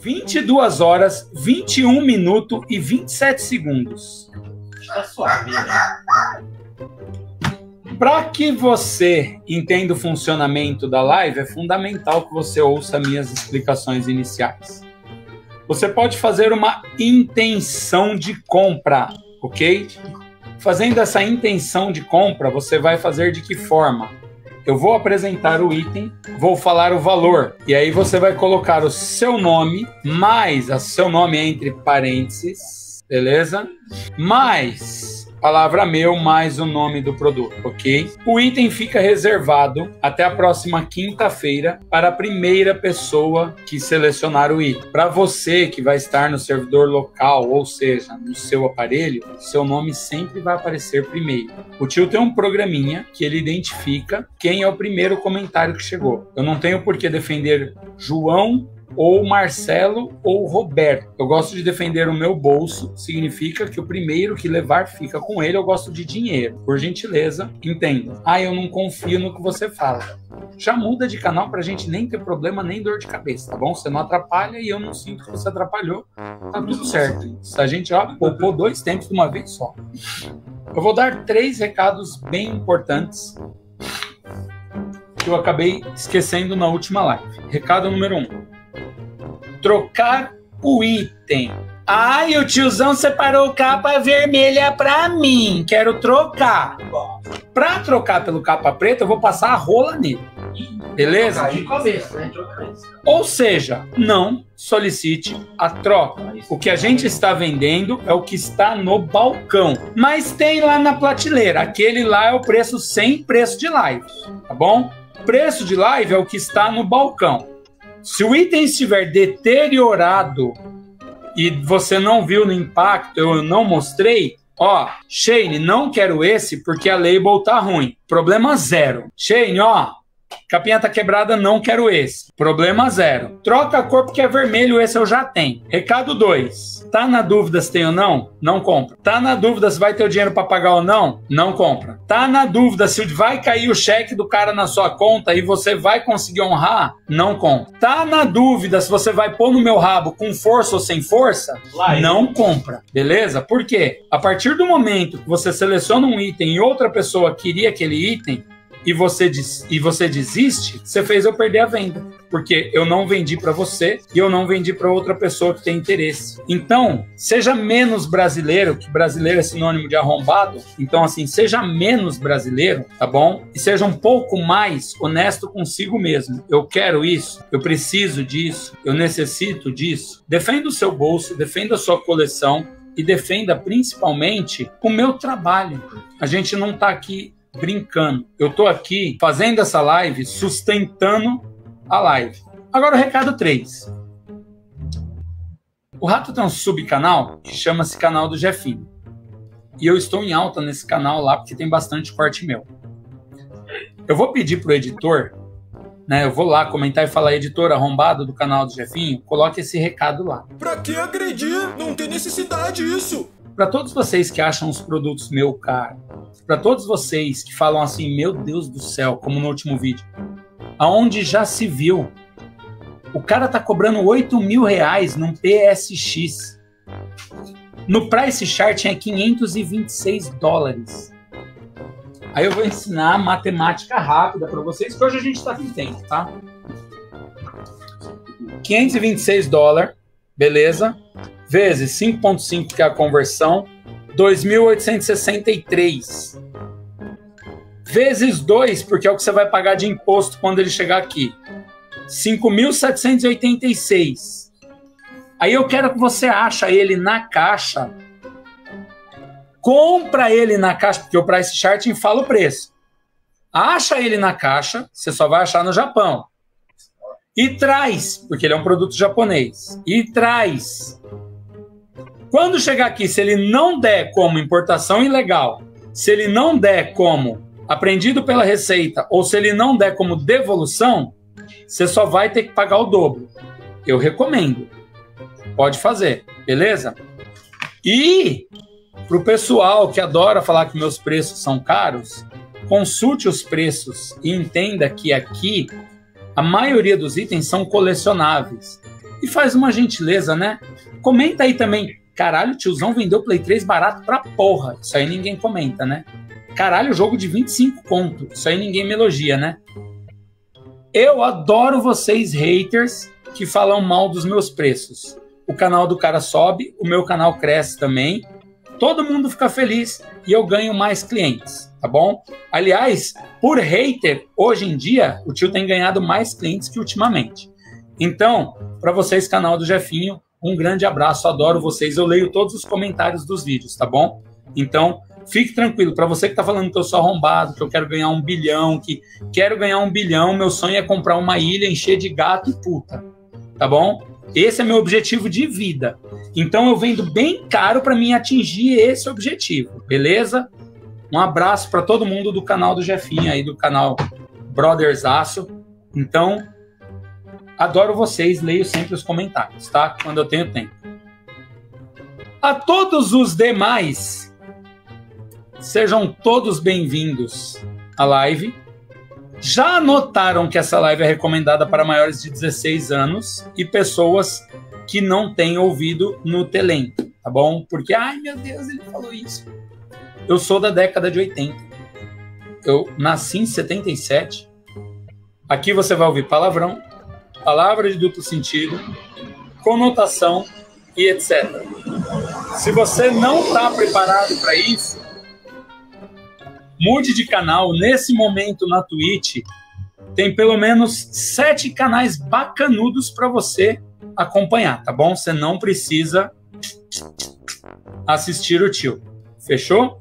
22 horas, 21 minutos e 27 segundos. Tá suave, né? Para que você entenda o funcionamento da live, é fundamental que você ouça minhas explicações iniciais. Você pode fazer uma intenção de compra, ok? Fazendo essa intenção de compra, você vai fazer de que forma? Eu vou apresentar o item, vou falar o valor, e aí você vai colocar o seu nome, mais o seu nome entre parênteses, beleza? Mais palavra meu mais o nome do produto, ok? O item fica reservado até a próxima quinta-feira para a primeira pessoa que selecionar o item. Para você que vai estar no servidor local, ou seja, no seu aparelho, seu nome sempre vai aparecer primeiro. O tio tem um programinha que ele identifica quem é o primeiro comentário que chegou. Eu não tenho por que defender João ou Marcelo ou Roberto. Eu gosto de defender o meu bolso, significa que o primeiro que levar fica com ele. Eu gosto de dinheiro. Por gentileza, entenda. Ah, eu não confio no que você fala. Já muda de canal pra gente nem ter problema nem dor de cabeça, tá bom? Você não atrapalha e eu não sinto que você atrapalhou. Tá tudo certo. A gente já poupou dois tempos de uma vez só. Eu vou dar três recados bem importantes que eu acabei esquecendo na última live. Recado número um trocar o item. Ai, o tiozão separou capa vermelha pra mim. Quero trocar. Pra trocar pelo capa preta, eu vou passar a rola nele. Beleza? De começo, né? Ou seja, não solicite a troca. O que a gente está vendendo é o que está no balcão. Mas tem lá na prateleira. Aquele lá é o preço sem preço de live. Tá bom? Preço de live é o que está no balcão. Se o item estiver deteriorado e você não viu no impacto, eu não mostrei, ó, Shane, não quero esse porque a label tá ruim. Problema zero. Shane, ó, Capinha tá quebrada, não quero esse. Problema zero. Troca a cor porque é vermelho, esse eu já tenho. Recado 2. Tá na dúvida se tem ou não? Não compra. Tá na dúvida se vai ter o dinheiro para pagar ou não? Não compra. Tá na dúvida se vai cair o cheque do cara na sua conta e você vai conseguir honrar? Não compra. Tá na dúvida se você vai pôr no meu rabo com força ou sem força? Lá, não compra. Beleza? Por quê? A partir do momento que você seleciona um item e outra pessoa queria aquele item, e você, e você desiste, você fez eu perder a venda. Porque eu não vendi para você e eu não vendi para outra pessoa que tem interesse. Então, seja menos brasileiro, que brasileiro é sinônimo de arrombado. Então, assim, seja menos brasileiro, tá bom? E seja um pouco mais honesto consigo mesmo. Eu quero isso, eu preciso disso, eu necessito disso. Defenda o seu bolso, defenda a sua coleção e defenda principalmente o meu trabalho. A gente não está aqui brincando. Eu tô aqui fazendo essa live, sustentando a live. Agora o recado 3. O Rato tem um subcanal que chama-se Canal do Jefinho. E eu estou em alta nesse canal lá porque tem bastante corte meu. Eu vou pedir pro editor, né? Eu vou lá comentar e falar, editor arrombado do canal do Jefinho, coloque esse recado lá. Pra que agredir? Não tem necessidade isso. Para todos vocês que acham os produtos meu caro, para todos vocês que falam assim, meu Deus do céu, como no último vídeo, aonde já se viu, o cara tá cobrando 8 mil reais num PSX. No Price Chart é 526 dólares. Aí eu vou ensinar matemática rápida para vocês, que hoje a gente está com tempo, tá? 526 dólares, beleza? Vezes 5.5, que é a conversão, 2.863. Vezes 2, porque é o que você vai pagar de imposto quando ele chegar aqui. 5.786. Aí eu quero que você ache ele na caixa. Compra ele na caixa, porque o price chart fala o preço. Acha ele na caixa, você só vai achar no Japão. E traz, porque ele é um produto japonês. E traz quando chegar aqui, se ele não der como importação ilegal, se ele não der como apreendido pela Receita, ou se ele não der como devolução, você só vai ter que pagar o dobro. Eu recomendo. Pode fazer, beleza? E para o pessoal que adora falar que meus preços são caros, consulte os preços e entenda que aqui a maioria dos itens são colecionáveis. E faz uma gentileza, né? Comenta aí também. Caralho, tiozão vendeu Play 3 barato pra porra. Isso aí ninguém comenta, né? Caralho, jogo de 25 conto. Isso aí ninguém me elogia, né? Eu adoro vocês, haters, que falam mal dos meus preços. O canal do cara sobe, o meu canal cresce também. Todo mundo fica feliz e eu ganho mais clientes, tá bom? Aliás, por hater, hoje em dia, o tio tem ganhado mais clientes que ultimamente. Então, para vocês, canal do Jefinho, um grande abraço, adoro vocês. Eu leio todos os comentários dos vídeos, tá bom? Então, fique tranquilo. Para você que tá falando que eu sou arrombado, que eu quero ganhar um bilhão, que quero ganhar um bilhão, meu sonho é comprar uma ilha, encher de gato e puta, tá bom? Esse é meu objetivo de vida. Então eu vendo bem caro para mim atingir esse objetivo, beleza? Um abraço para todo mundo do canal do Jefinho aí, do canal Brothers Aço. Então, Adoro vocês, leio sempre os comentários, tá? Quando eu tenho tempo. A todos os demais, sejam todos bem-vindos à live. Já notaram que essa live é recomendada para maiores de 16 anos e pessoas que não têm ouvido no Telem, tá bom? Porque, ai meu Deus, ele falou isso. Eu sou da década de 80. Eu nasci em 77. Aqui você vai ouvir palavrão, palavra de duplo sentido, conotação e etc. Se você não está preparado para isso, mude de canal. Nesse momento na Twitch, tem pelo menos sete canais bacanudos para você acompanhar, tá bom? Você não precisa assistir o tio. Fechou?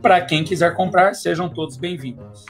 Para quem quiser comprar, sejam todos bem-vindos.